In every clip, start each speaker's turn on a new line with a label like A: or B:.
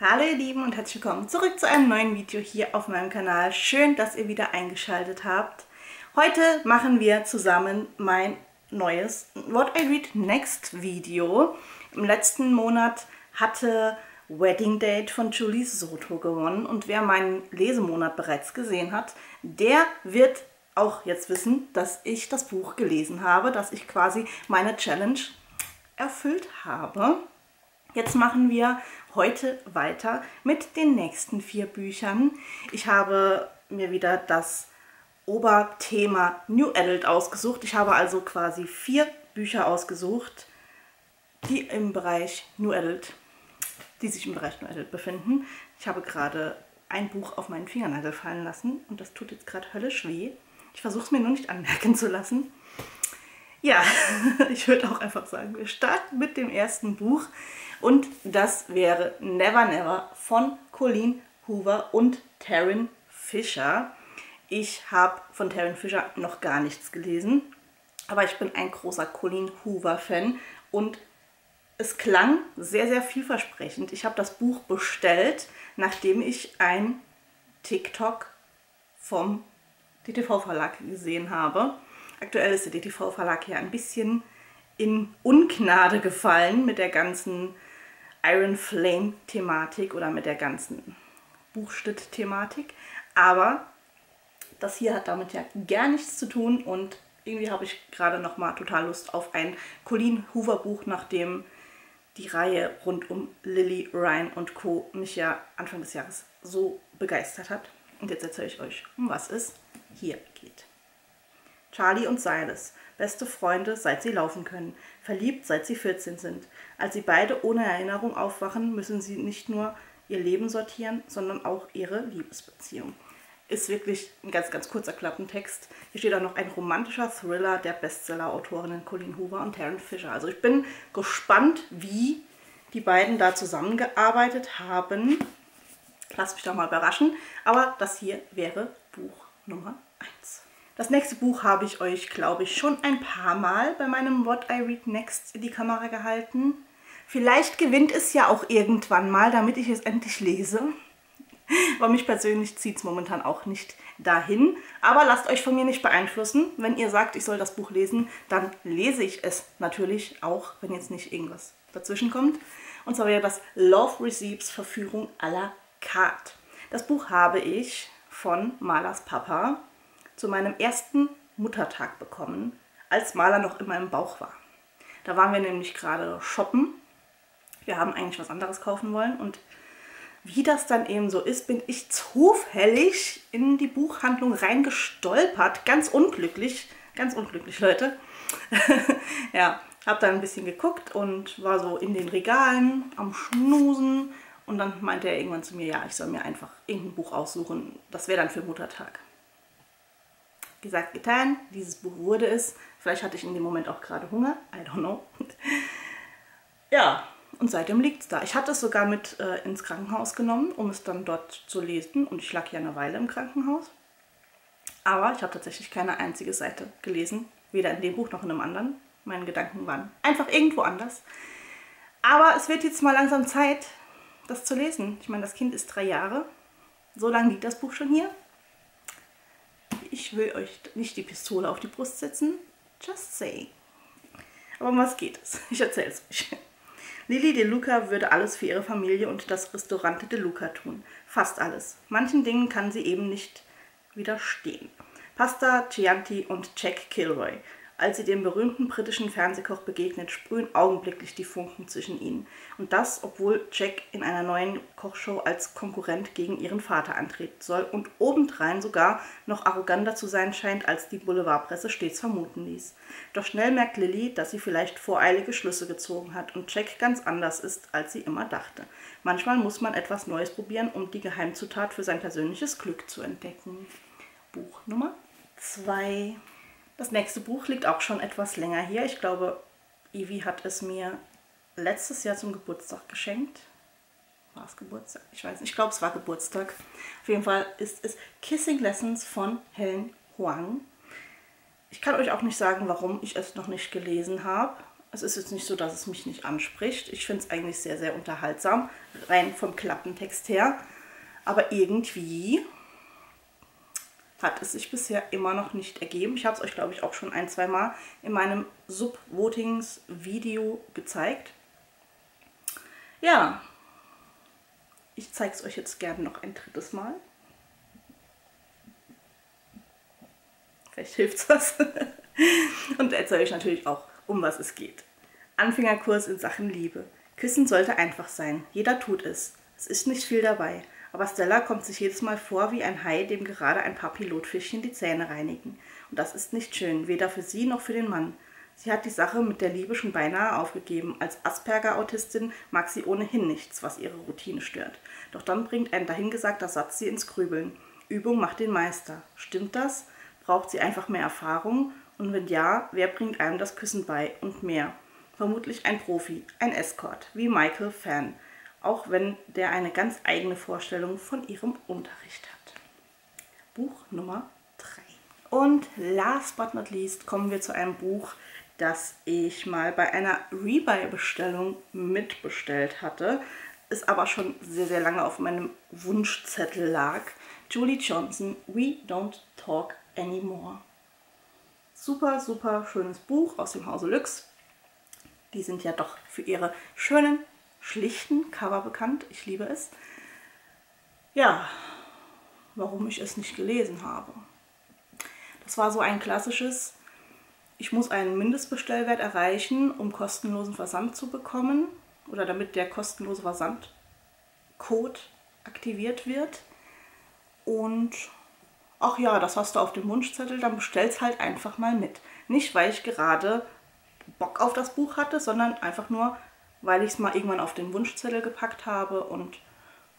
A: Hallo ihr Lieben und herzlich willkommen zurück zu einem neuen Video hier auf meinem Kanal. Schön, dass ihr wieder eingeschaltet habt. Heute machen wir zusammen mein neues What I Read Next Video. Im letzten Monat hatte Wedding Date von Julie Soto gewonnen und wer meinen Lesemonat bereits gesehen hat, der wird auch jetzt wissen, dass ich das Buch gelesen habe, dass ich quasi meine Challenge erfüllt habe. Jetzt machen wir heute weiter mit den nächsten vier Büchern. Ich habe mir wieder das Oberthema New Adult ausgesucht. Ich habe also quasi vier Bücher ausgesucht, die im Bereich New Adult, die sich im Bereich New Adult befinden. Ich habe gerade ein Buch auf meinen Fingernagel fallen lassen und das tut jetzt gerade höllisch weh. Ich versuche es mir nur nicht anmerken zu lassen. Ja, ich würde auch einfach sagen, wir starten mit dem ersten Buch. Und das wäre Never Never von Colleen Hoover und Taryn Fisher. Ich habe von Taryn Fisher noch gar nichts gelesen, aber ich bin ein großer Colleen Hoover-Fan und es klang sehr, sehr vielversprechend. Ich habe das Buch bestellt, nachdem ich ein TikTok vom DTV-Verlag gesehen habe. Aktuell ist der DTV-Verlag ja ein bisschen in Ungnade gefallen mit der ganzen Iron Flame-Thematik oder mit der ganzen Buchstadt-Thematik. Aber das hier hat damit ja gar nichts zu tun und irgendwie habe ich gerade noch mal total Lust auf ein Colleen Hoover Buch, nachdem die Reihe rund um Lily, Ryan und Co. mich ja Anfang des Jahres so begeistert hat. Und jetzt erzähle ich euch, um was es hier geht. Charlie und Silas beste Freunde, seit sie laufen können, verliebt, seit sie 14 sind. Als sie beide ohne Erinnerung aufwachen, müssen sie nicht nur ihr Leben sortieren, sondern auch ihre Liebesbeziehung. Ist wirklich ein ganz, ganz kurzer Klappentext. Hier steht auch noch ein romantischer Thriller der Bestseller-Autorinnen Colleen Hoover und Taryn Fisher. Also ich bin gespannt, wie die beiden da zusammengearbeitet haben. Lasst mich doch mal überraschen. Aber das hier wäre Buch Nummer 1. Das nächste Buch habe ich euch, glaube ich, schon ein paar Mal bei meinem What I Read Next in die Kamera gehalten. Vielleicht gewinnt es ja auch irgendwann mal, damit ich es endlich lese. Aber mich persönlich zieht es momentan auch nicht dahin. Aber lasst euch von mir nicht beeinflussen. Wenn ihr sagt, ich soll das Buch lesen, dann lese ich es natürlich auch, wenn jetzt nicht irgendwas dazwischen kommt. Und zwar wäre das Love Receipts Verführung à la carte. Das Buch habe ich von Malers Papa zu meinem ersten Muttertag bekommen, als Maler noch in meinem Bauch war. Da waren wir nämlich gerade shoppen. Wir haben eigentlich was anderes kaufen wollen und wie das dann eben so ist, bin ich zufällig in die Buchhandlung reingestolpert. Ganz unglücklich, ganz unglücklich, Leute. ja, habe dann ein bisschen geguckt und war so in den Regalen am Schnusen. Und dann meinte er irgendwann zu mir, ja, ich soll mir einfach irgendein Buch aussuchen. Das wäre dann für Muttertag gesagt, getan. Dieses Buch wurde es. Vielleicht hatte ich in dem Moment auch gerade Hunger. I don't know. ja, und seitdem liegt es da. Ich hatte es sogar mit äh, ins Krankenhaus genommen, um es dann dort zu lesen. Und ich lag ja eine Weile im Krankenhaus. Aber ich habe tatsächlich keine einzige Seite gelesen. Weder in dem Buch noch in einem anderen. Meine Gedanken waren einfach irgendwo anders. Aber es wird jetzt mal langsam Zeit, das zu lesen. Ich meine, das Kind ist drei Jahre. So lange liegt das Buch schon hier ich will euch nicht die Pistole auf die Brust setzen. Just saying. Aber um was geht es? Ich erzähle es euch. Lili De Luca würde alles für ihre Familie und das Restaurante De Luca tun. Fast alles. Manchen Dingen kann sie eben nicht widerstehen. Pasta, Chianti und Jack Kilroy. Als sie dem berühmten britischen Fernsehkoch begegnet, sprühen augenblicklich die Funken zwischen ihnen. Und das, obwohl Jack in einer neuen Kochshow als Konkurrent gegen ihren Vater antreten soll und obendrein sogar noch arroganter zu sein scheint, als die Boulevardpresse stets vermuten ließ. Doch schnell merkt Lily, dass sie vielleicht voreilige Schlüsse gezogen hat und Jack ganz anders ist, als sie immer dachte. Manchmal muss man etwas Neues probieren, um die Geheimzutat für sein persönliches Glück zu entdecken. Buch Nummer 2 das nächste Buch liegt auch schon etwas länger hier. Ich glaube, Ivi hat es mir letztes Jahr zum Geburtstag geschenkt. War es Geburtstag? Ich weiß nicht. Ich glaube, es war Geburtstag. Auf jeden Fall ist es Kissing Lessons von Helen Huang. Ich kann euch auch nicht sagen, warum ich es noch nicht gelesen habe. Es ist jetzt nicht so, dass es mich nicht anspricht. Ich finde es eigentlich sehr, sehr unterhaltsam, rein vom Klappentext her. Aber irgendwie hat es sich bisher immer noch nicht ergeben. Ich habe es euch, glaube ich, auch schon ein, zwei Mal in meinem Sub-Votings-Video gezeigt. Ja, ich zeige es euch jetzt gerne noch ein drittes Mal. Vielleicht hilft es was. Und erzähle ich natürlich auch, um was es geht. Anfängerkurs in Sachen Liebe. Küssen sollte einfach sein. Jeder tut es. Es ist nicht viel dabei. Aber Stella kommt sich jedes Mal vor wie ein Hai, dem gerade ein paar Pilotfischchen die Zähne reinigen. Und das ist nicht schön, weder für sie noch für den Mann. Sie hat die Sache mit der Liebe schon beinahe aufgegeben. Als Asperger-Autistin mag sie ohnehin nichts, was ihre Routine stört. Doch dann bringt ein dahingesagter Satz sie ins Grübeln. Übung macht den Meister. Stimmt das? Braucht sie einfach mehr Erfahrung? Und wenn ja, wer bringt einem das Küssen bei und mehr? Vermutlich ein Profi, ein Escort, wie Michael Fan auch wenn der eine ganz eigene Vorstellung von ihrem Unterricht hat. Buch Nummer 3. Und last but not least kommen wir zu einem Buch, das ich mal bei einer Rebuy-Bestellung mitbestellt hatte, ist aber schon sehr, sehr lange auf meinem Wunschzettel lag. Julie Johnson, We Don't Talk Anymore. Super, super schönes Buch aus dem Hause Lux. Die sind ja doch für ihre schönen schlichten Cover bekannt. Ich liebe es. Ja, warum ich es nicht gelesen habe. Das war so ein klassisches, ich muss einen Mindestbestellwert erreichen, um kostenlosen Versand zu bekommen oder damit der kostenlose Versandcode aktiviert wird. Und ach ja, das hast du auf dem Wunschzettel, dann bestell's halt einfach mal mit. Nicht, weil ich gerade Bock auf das Buch hatte, sondern einfach nur, weil ich es mal irgendwann auf den Wunschzettel gepackt habe und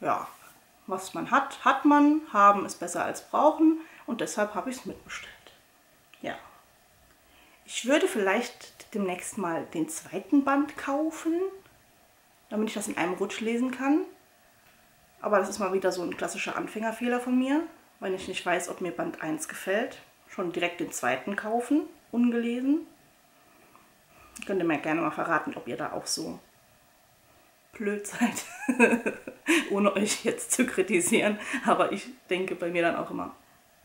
A: ja, was man hat, hat man, haben ist besser als brauchen und deshalb habe ich es mitbestellt. Ja. Ich würde vielleicht demnächst mal den zweiten Band kaufen, damit ich das in einem Rutsch lesen kann. Aber das ist mal wieder so ein klassischer Anfängerfehler von mir, wenn ich nicht weiß, ob mir Band 1 gefällt. Schon direkt den zweiten kaufen, ungelesen. Könnt ihr mir gerne mal verraten, ob ihr da auch so blöd seid, ohne euch jetzt zu kritisieren. Aber ich denke bei mir dann auch immer,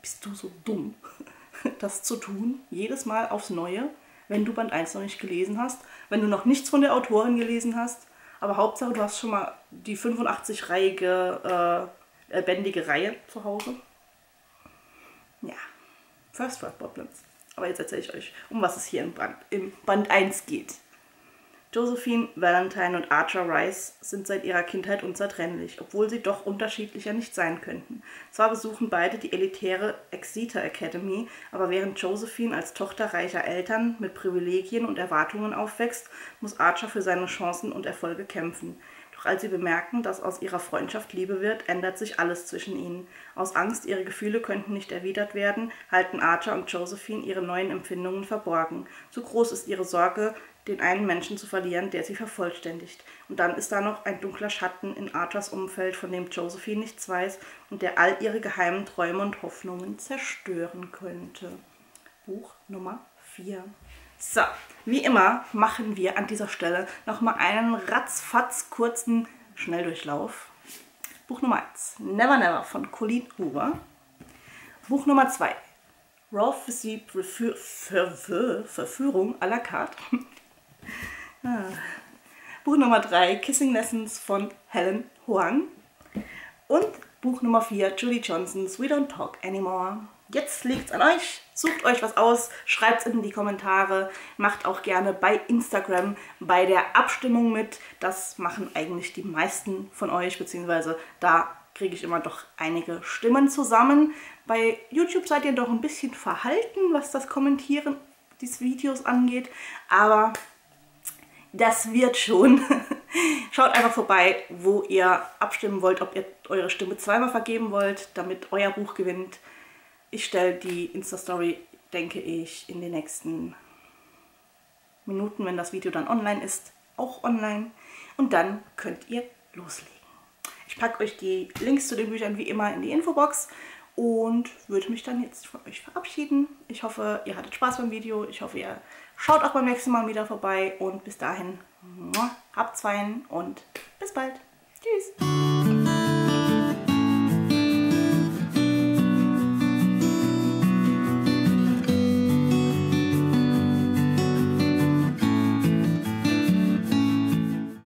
A: bist du so dumm, das zu tun, jedes Mal aufs Neue, wenn du Band 1 noch nicht gelesen hast, wenn du noch nichts von der Autorin gelesen hast, aber Hauptsache du hast schon mal die 85-reihige, äh, lebendige Reihe zu Hause. Ja, First World Problems. Aber jetzt erzähle ich euch, um was es hier im Band, im Band 1 geht. Josephine, Valentine und Archer Rice sind seit ihrer Kindheit unzertrennlich, obwohl sie doch unterschiedlicher nicht sein könnten. Zwar besuchen beide die elitäre Exeter Academy, aber während Josephine als Tochter reicher Eltern mit Privilegien und Erwartungen aufwächst, muss Archer für seine Chancen und Erfolge kämpfen. Doch als sie bemerken, dass aus ihrer Freundschaft Liebe wird, ändert sich alles zwischen ihnen. Aus Angst, ihre Gefühle könnten nicht erwidert werden, halten Archer und Josephine ihre neuen Empfindungen verborgen. Zu groß ist ihre Sorge, den einen Menschen zu verlieren, der sie vervollständigt. Und dann ist da noch ein dunkler Schatten in Arthurs Umfeld, von dem Josephine nichts weiß und der all ihre geheimen Träume und Hoffnungen zerstören könnte. Buch Nummer 4. So, wie immer machen wir an dieser Stelle nochmal einen ratzfatz kurzen Schnelldurchlauf. Buch Nummer 1, Never Never von Colleen Hoover. Buch Nummer 2, Prophecy Verführung à la carte. Buch Nummer 3, Kissing Lessons von Helen Huang. Und Buch Nummer 4, Julie Johnsons We Don't Talk Anymore. Jetzt liegt es an euch. Sucht euch was aus, schreibt es in die Kommentare, macht auch gerne bei Instagram bei der Abstimmung mit. Das machen eigentlich die meisten von euch, beziehungsweise da kriege ich immer doch einige Stimmen zusammen. Bei YouTube seid ihr doch ein bisschen verhalten, was das Kommentieren des Videos angeht, aber das wird schon. Schaut einfach vorbei, wo ihr abstimmen wollt, ob ihr eure Stimme zweimal vergeben wollt, damit euer Buch gewinnt. Ich stelle die Insta-Story, denke ich, in den nächsten Minuten, wenn das Video dann online ist, auch online. Und dann könnt ihr loslegen. Ich packe euch die Links zu den Büchern wie immer in die Infobox und würde mich dann jetzt von euch verabschieden. Ich hoffe, ihr hattet Spaß beim Video. Ich hoffe, ihr Schaut auch beim nächsten Mal wieder vorbei und bis dahin habt's fein und bis bald. Tschüss.